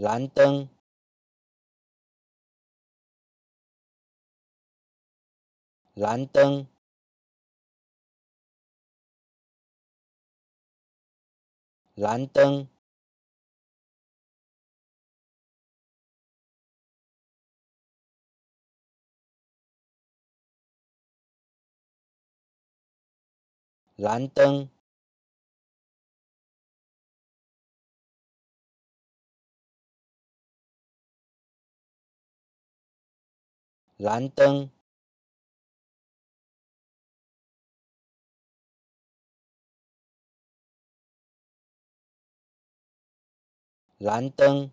蓝灯，蓝灯，蓝灯，蓝灯。蓝灯，蓝灯。